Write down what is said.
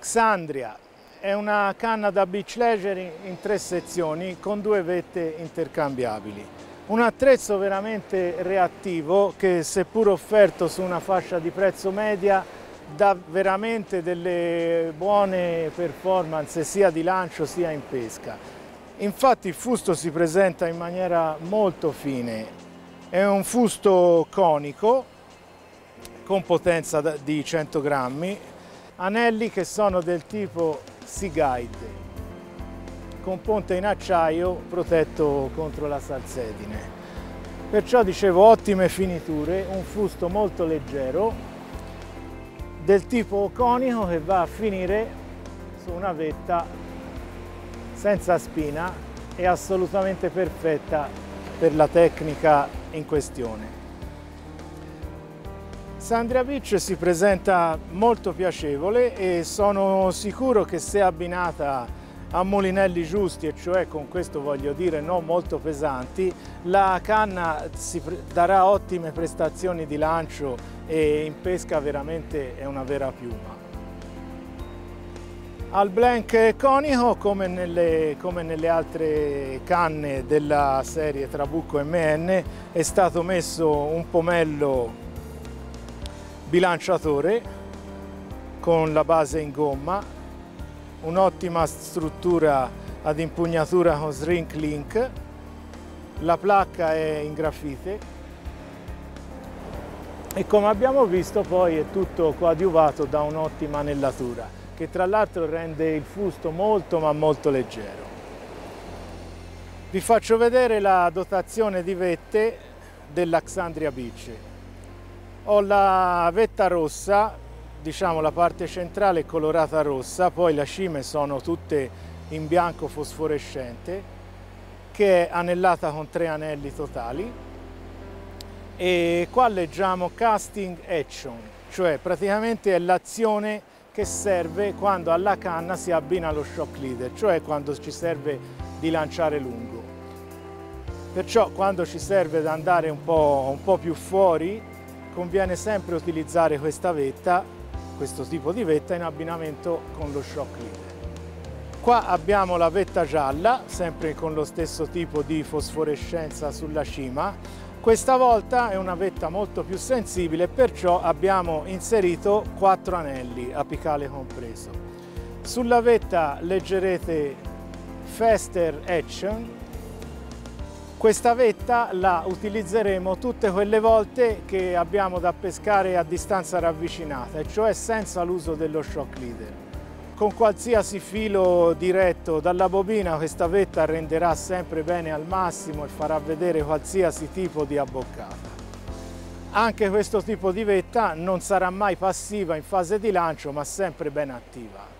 Xandria è una canna da beach leisure in tre sezioni con due vette intercambiabili. Un attrezzo veramente reattivo che seppur offerto su una fascia di prezzo media dà veramente delle buone performance sia di lancio sia in pesca. Infatti il fusto si presenta in maniera molto fine, è un fusto conico con potenza di 100 grammi, anelli che sono del tipo Sea Guide con ponte in acciaio protetto contro la salsedine. Perciò dicevo ottime finiture, un fusto molto leggero del tipo conico che va a finire su una vetta senza spina e assolutamente perfetta per la tecnica in questione. Sandria Beach si presenta molto piacevole e sono sicuro che se abbinata a mulinelli giusti, e cioè con questo voglio dire non molto pesanti, la canna darà ottime prestazioni di lancio e in pesca veramente è una vera piuma. Al blank conico, come nelle, come nelle, altre canne della serie Trabucco MN, è stato messo un pomello bilanciatore con la base in gomma, un'ottima struttura ad impugnatura con shrink link, la placca è in grafite e come abbiamo visto poi è tutto coadiuvato da un'ottima anellatura che tra l'altro rende il fusto molto ma molto leggero. Vi faccio vedere la dotazione di vette dell'Axandria Beach. Ho la vetta rossa, diciamo la parte centrale colorata rossa, poi le cime sono tutte in bianco fosforescente, che è anellata con tre anelli totali. E qua leggiamo casting action, cioè praticamente è l'azione che serve quando alla canna si abbina lo shock leader, cioè quando ci serve di lanciare lungo. Perciò quando ci serve di andare un po', un po più fuori conviene sempre utilizzare questa vetta, questo tipo di vetta in abbinamento con lo shock leader. Qua abbiamo la vetta gialla, sempre con lo stesso tipo di fosforescenza sulla cima. Questa volta è una vetta molto più sensibile, perciò abbiamo inserito quattro anelli, apicale compreso. Sulla vetta leggerete Faster Action questa vetta la utilizzeremo tutte quelle volte che abbiamo da pescare a distanza ravvicinata, cioè senza l'uso dello shock leader. Con qualsiasi filo diretto dalla bobina questa vetta renderà sempre bene al massimo e farà vedere qualsiasi tipo di abboccata. Anche questo tipo di vetta non sarà mai passiva in fase di lancio ma sempre ben attiva.